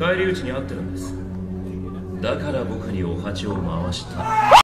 返り討ちに遭ってるんです。だから僕にお鉢を回した。